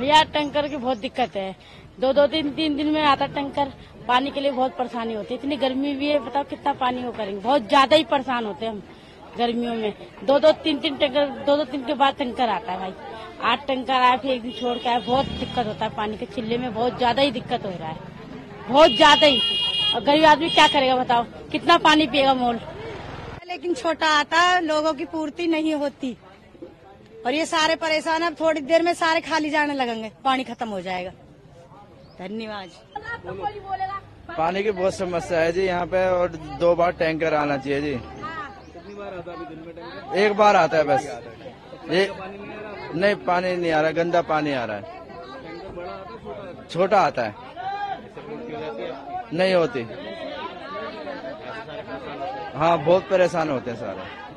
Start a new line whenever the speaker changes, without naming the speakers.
भैया, टैंकर की बहुत दिक्कत है। दो दो तीन तीन दिन में आता टैंकर, पानी के लिए बहुत परेशानी होती है। इतनी गर्मी भी है, बताओ कितना पानी वो करेंगे। बहुत ज़्यादा ही परेशान होते हैं हम। गर्मियों में। दो दो तीन तीन टैंकर दो दो तीन के बाद टैंकर आता है भाई। आठ टैंकर आया फिर एक दिन छोड़ के आया बहुत दिक्कत होता है पानी के चिल्ले में बहुत ज़्यादा ही दिक्कत हो रहा है। बहुत ज़्यादा ही। और गरीब आदमी क्या करेगा बताओ? कितना पानी पिएगा मोल?
लेकिन छोटा आता है लोगों की पूर्ति नहीं होती। और ये सारे परेशान अब थोड़ी देर में सारे खाली जाने लगेंगे। पानी खत्म हो जाएगा। धन्यवाद।
पानी की बहुत समस्या है जी यहाँ पे और दो बार टैंकर आना चाहिए जी। एक बार आता है बस। ये नहीं पानी नहीं आ रहा गंदा पानी आ रहा है। छोटा आता है? नहीं होती। हाँ बहुत परेशान होते हैं सारे।